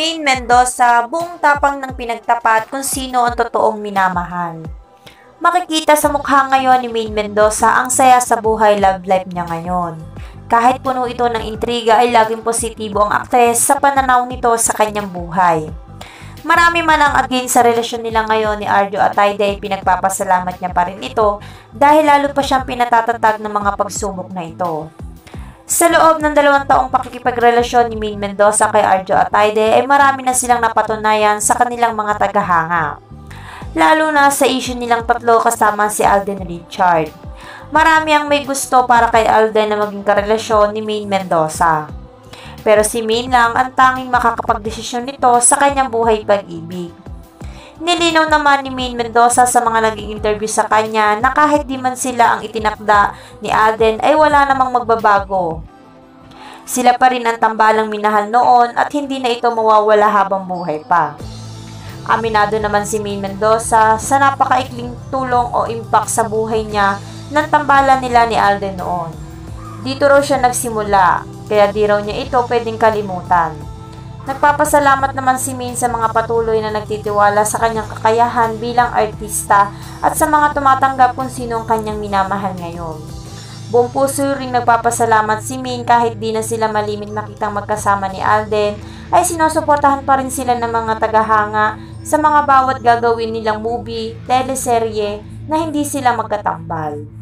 Maine Mendoza, buong tapang ng pinagtapat kung sino ang totoong minamahal. Makikita sa mukha ngayon ni Maine Mendoza ang saya sa buhay love life niya ngayon. Kahit puno ito ng intriga ay laging positibo ang aktres sa pananaw nito sa kanyang buhay. Marami man ang against sa relasyon nila ngayon ni Arjo at Aide ay pinagpapasalamat niya pa rin ito dahil lalo pa siyang pinatatatag ng mga pagsubok na ito. Sa loob ng dalawang taong pakikipagrelasyon ni Min Mendoza kay Arjo at Aide ay marami na silang napatunayan sa kanilang mga tagahanga. Lalo na sa issue nilang tatlo kasama si Alden Richard. Marami ang may gusto para kay Alden na maging karelasyon ni Maine Mendoza. Pero si Maine lang ang tanging makakapagdesisyon nito sa kanyang buhay pag-ibig. Nilinaw naman ni Maine Mendoza sa mga naging interview sa kanya na kahit di man sila ang itinakda ni Alden ay wala namang magbabago. Sila pa rin ang tambalang minahal noon at hindi na ito mawawala habang buhay pa. Aminado naman si Maine Mendoza sa napakaikling tulong o impact sa buhay niya ng tambalan nila ni Alden noon. Dito raw siya nagsimula, kaya di raw niya ito pwedeng kalimutan. Nagpapasalamat naman si Min sa mga patuloy na nagtitiwala sa kanyang kakayahan bilang artista at sa mga tumatanggap kung sino ang kanyang minamahal ngayon. Buong puso ring nagpapasalamat si Min kahit di na sila malimit makitang magkasama ni Alden, ay sinusuportahan pa rin sila ng mga tagahanga sa mga bawat gagawin nilang movie, teleserye na hindi sila magkatambal.